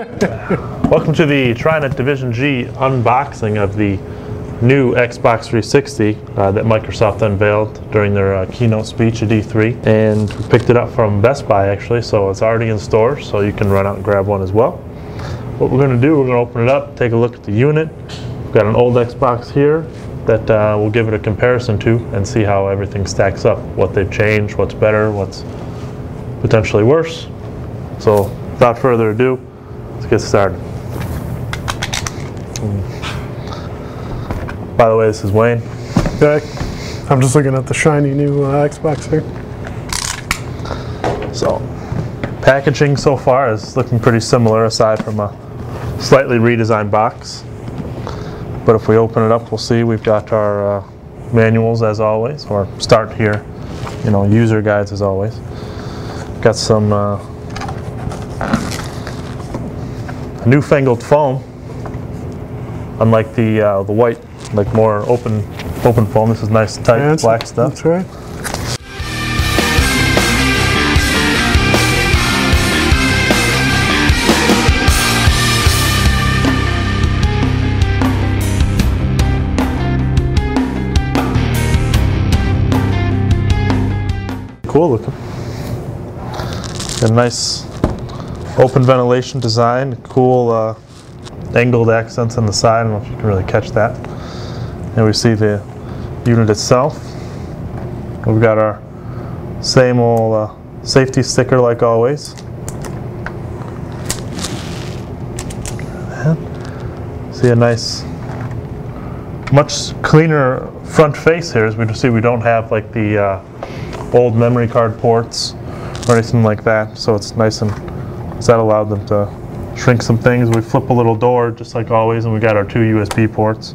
Welcome to the TriNet Division G unboxing of the new Xbox 360 uh, that Microsoft unveiled during their uh, keynote speech at E3. And we picked it up from Best Buy actually, so it's already in store, so you can run out and grab one as well. What we're going to do, we're going to open it up, take a look at the unit. We've got an old Xbox here that uh, we'll give it a comparison to and see how everything stacks up, what they've changed, what's better, what's potentially worse. So without further ado, let's get started. By the way, this is Wayne. Okay. I'm just looking at the shiny new uh, Xbox here. So packaging so far is looking pretty similar aside from a slightly redesigned box. But if we open it up, we'll see we've got our uh, manuals as always, or start here, you know, user guides as always. Got some uh, newfangled foam, unlike the uh, the white, like more open open foam. This is nice tight black stuff. That's right. Cool looking. A nice open ventilation design, cool uh, angled accents on the side. I don't know if you can really catch that. And we see the unit itself. We've got our same old uh, safety sticker like always. See a nice, much cleaner front face here as we can see we don't have like the uh, old memory card ports or anything like that. So it's nice and so that allowed them to shrink some things. We flip a little door just like always, and we got our two USB ports,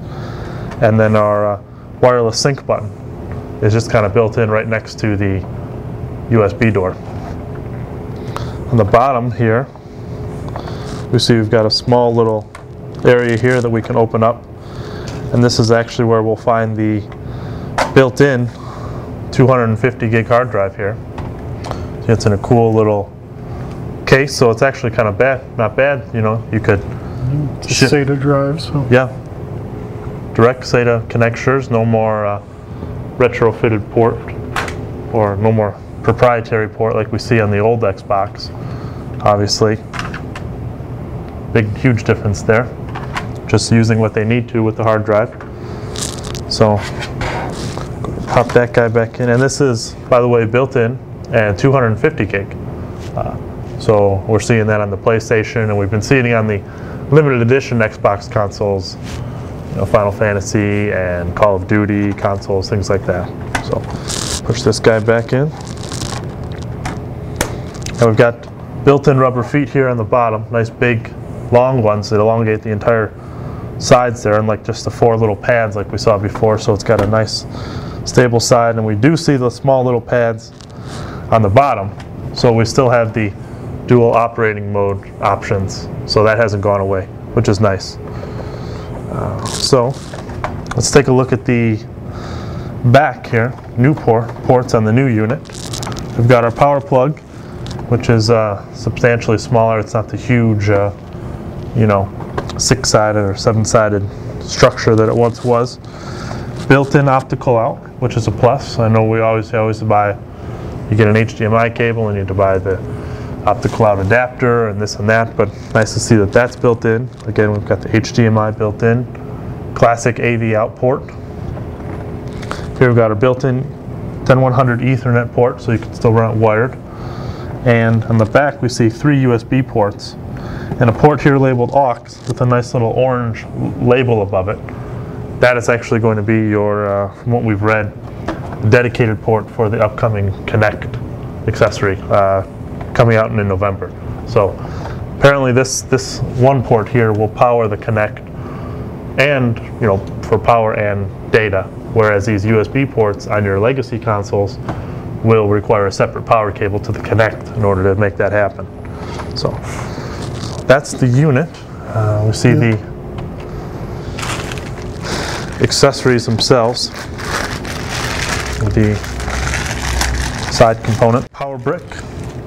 and then our uh, wireless sync button is just kind of built in right next to the USB door. On the bottom here, we see we've got a small little area here that we can open up, and this is actually where we'll find the built-in 250 gig hard drive here. It's in a cool little case, so it's actually kind of bad, not bad. You know, you could, Shit. SATA drive, so yeah, direct SATA connectors, no more uh, retrofitted port, or no more proprietary port like we see on the old Xbox. Obviously, big, huge difference there. Just using what they need to with the hard drive. So, pop that guy back in, and this is, by the way, built in and 250 gig. Uh, so we're seeing that on the PlayStation, and we've been seeing it on the limited edition Xbox consoles, you know, Final Fantasy and Call of Duty consoles, things like that. So push this guy back in. And we've got built-in rubber feet here on the bottom, nice big, long ones that elongate the entire sides there, unlike just the four little pads like we saw before. So it's got a nice stable side, and we do see the small little pads on the bottom. So we still have the dual operating mode options. So that hasn't gone away, which is nice. Uh, so let's take a look at the back here, new port, ports on the new unit. We've got our power plug, which is uh, substantially smaller. It's not the huge, uh, you know, six-sided or seven-sided structure that it once was. Built-in optical out, which is a plus. I know we always always buy you get an HDMI cable and you need to buy the optical out adapter and this and that, but nice to see that that's built in. Again, we've got the HDMI built in, classic AV out port. Here we've got our built-in 10100 Ethernet port, so you can still run it wired. And on the back, we see three USB ports and a port here labeled aux with a nice little orange label above it. That is actually going to be your, uh, from what we've read, dedicated port for the upcoming Kinect accessory uh, coming out in November. So apparently this this one port here will power the Kinect and you know for power and data, whereas these USB ports on your legacy consoles will require a separate power cable to the Kinect in order to make that happen. So that's the unit. Uh, we see the accessories themselves the side component. Power brick,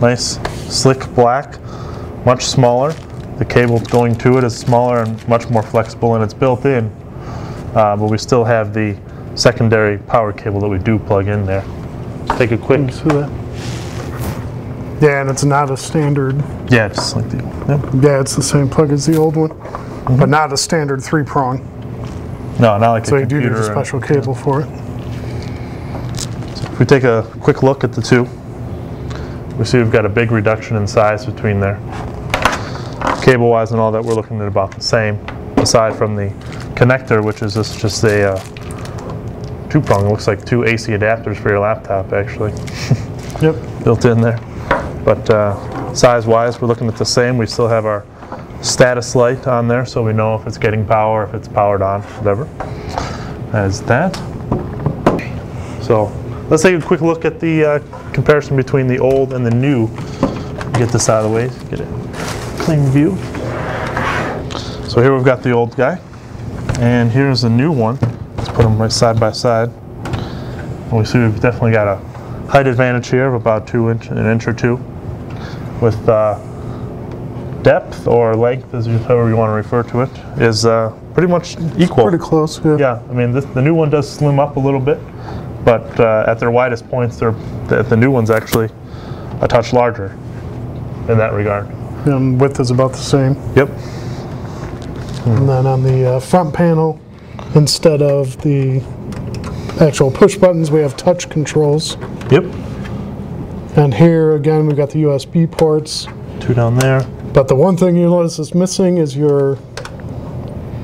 nice slick black, much smaller, The cable going to it is smaller and much more flexible and it's built in. Uh, but we still have the secondary power cable that we do plug in there. Take a quick, See that? Yeah, and it's not a standard, yeah, just like the, yep. yeah, it's the same plug as the old one, Mm-hmm. but not a standard three prong. no, not like So a you do need computer. a and- special cable for it. If we take a quick look at the two, we see we've got a big reduction in size between there. Cable-wise and all that, we're looking at about the same, aside from the connector, which is just, just a uh, two-prong. It looks like two AC adapters for your laptop, actually, Yep. built in there. But uh, size-wise, we're looking at the same. We still have our status light on there, so we know if it's getting power, if it's powered on, whatever. As that. So let's take a quick look at the uh, comparison between the old and the new. Get this out of the way, get a clean view. So here we've got the old guy, and here's the new one. Let's put them right side by side. And we see we've definitely got a height advantage here of about two inch, an inch or two, with uh, depth or length, as you, however you want to refer to it, is uh, pretty much equal. Pretty close, yeah. Yeah, I mean, this, the new one does slim up a little bit, but uh, at their widest points, they're, the, the new one's actually a touch larger in that regard. And width is about the same. Yep. And then on the uh, front panel, instead of the actual push buttons, we have touch controls. Yep. And here, again, we've got the USB ports. Two down there. But the one thing you notice is missing is your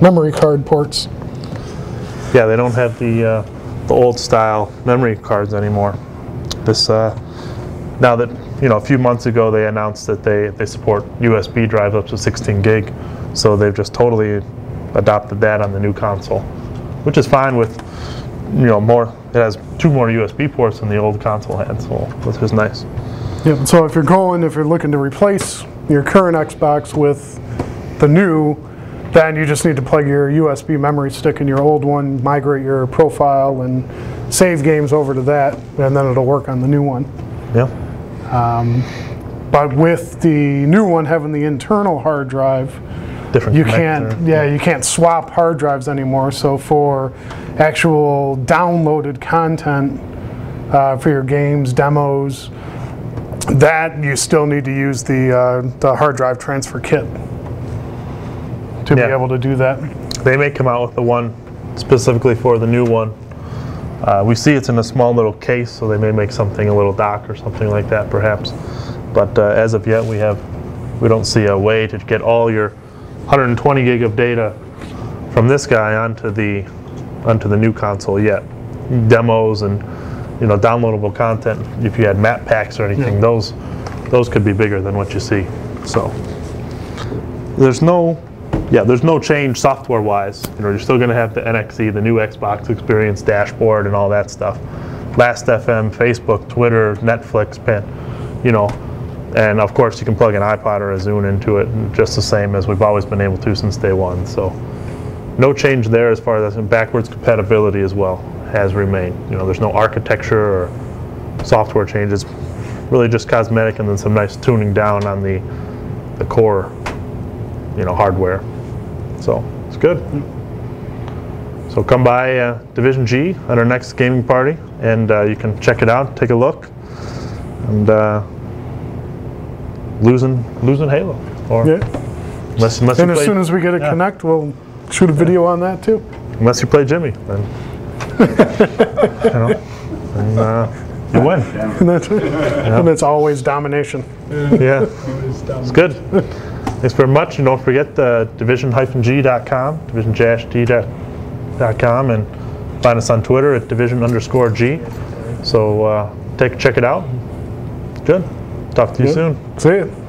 memory card ports. Yeah, they don't have the uh, the old style memory cards anymore. This uh, now that you know, a few months ago they announced that they they support USB drive up to 16 gig, so they've just totally adopted that on the new console, which is fine with you know more. It has two more USB ports than the old console had, so which is nice. Yep. So if you're going, if you're looking to replace your current Xbox with the new, then you just need to plug your USB memory stick in your old one, migrate your profile, and save games over to that, and then it'll work on the new one. Yeah. But with the new one having the internal hard drive, Different. you connector. can't yeah you can't swap hard drives anymore so for actual downloaded content uh, for your games demos that you still need to use the uh, the hard drive transfer kit to Yeah. be able to do that They may come out with the one specifically for the new one. Uh, we see it's in a small little case, so they may make something a little dock or something like that, perhaps. But uh, as of yet, we have we don't see a way to get all your 120 gig of data from this guy onto the onto the new console yet. Demos and you know downloadable content. If you had map packs or anything, Yeah. those those could be bigger than what you see. So there's no yeah, there's no change software-wise. You know, you're still going to have the NXE, the new Xbox Experience dashboard, and all that stuff. Last.fm, Facebook, Twitter, Netflix, Pen, you know, and of course you can plug an iPod or a Zune into it, just the same as we've always been able to since day one. So, no change there as far as backwards compatibility as well has remained. You know, there's no architecture or software changes. Really just cosmetic, and then some nice tuning down on the the core, you know, hardware. So it's good. So come by uh, Division G at our next gaming party, and uh, you can check it out, take a look, and uh, losing losing Halo, or yeah unless unless you and as play soon as we get it yeah. connect we'll shoot a video on that too unless you play Jimmy, then you know, and, uh, you win. and that's and it's always domination Yeah, it's good. Thanks very much, and don't forget the division-g.com, division-g.com, and find us on Twitter at division underscore g. So uh, take check it out. Good. Talk to you soon. see it